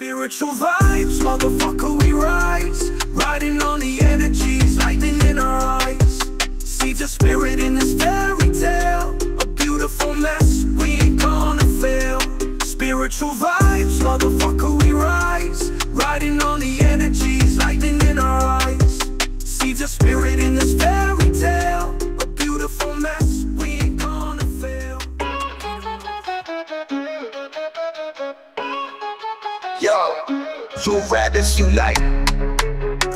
Spiritual vibes, motherfucker, we rise. Yo, you rabbits unite.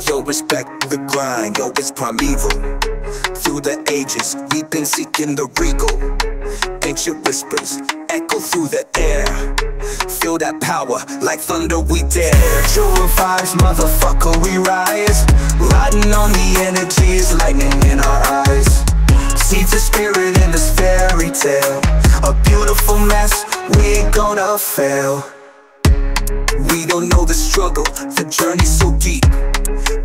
Yo, respect the grind, yo, it's primeval. Through the ages, we've been seeking the regal. Ancient whispers echo through the air. Feel that power, like thunder we dare. True vibes, motherfucker, we rise. Riding on the energies, lightning in our eyes. Seeds of spirit in this fairy tale. A beautiful mess, we gonna fail. We don't know the struggle, the journey's so deep.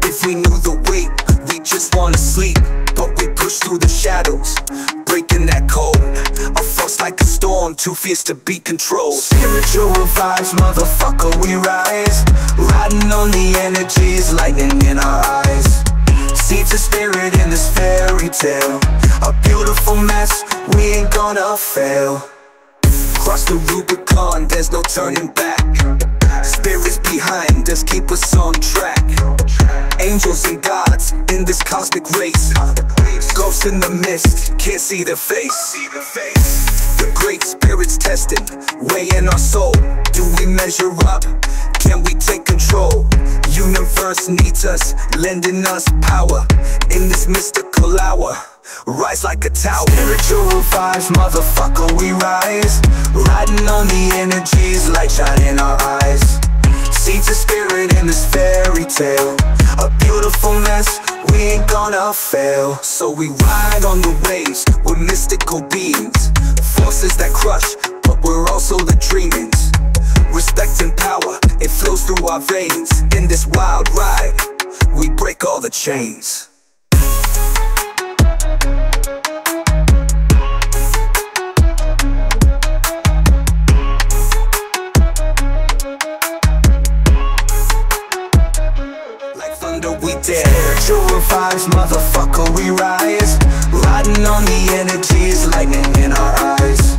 If we knew the weight, we just wanna sleep. But we push through the shadows, breaking that code. A force like a storm, too fierce to be controlled. Spiritual vibes, motherfucker, we rise. Riding on the energies, lightning in our eyes. Seeds of spirit in this fairy tale. A beautiful mess, we ain't gonna fail. Cross the Rubicon, there's no turning back. Spirits behind us keep us on track. Angels and gods in this cosmic race. Ghosts in the mist, can't see their face. The great spirits testing, weighing our soul. Do we measure up? Can we take control? Universe needs us, lending us power in this mystical hour. Rise like a tower. Spiritual vibes, motherfucker, we rise. Riding on the energies, light shine in our eyes. Seeds of spirit in this fairy tale. A beautiful mess, we ain't gonna fail. So we ride on the waves, we're mystical beings. Forces that crush, but we're also the dreamings. Respect and power, it flows through our veins. In this wild ride, we break all the chains. Thunder we dare. True vibes, motherfucker, we rise. Riding on the energies, lightning in our eyes.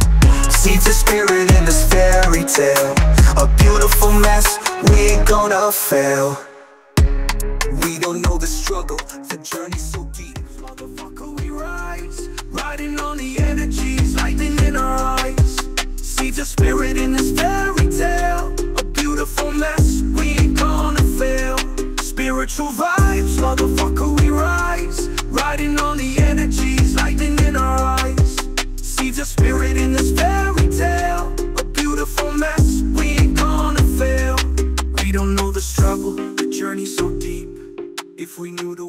See the spirit in this fairy tale. A beautiful mess, we ain't gonna fail. We don't know the struggle, the journey's so deep. Motherfucker, we rise. Riding on the Spiritual vibes, motherfucker, we rise. Riding on the energies, lightning in our eyes. See the spirit in this fairy tale. A beautiful mess, we ain't gonna fail. We don't know the struggle, the journey so deep. If we knew the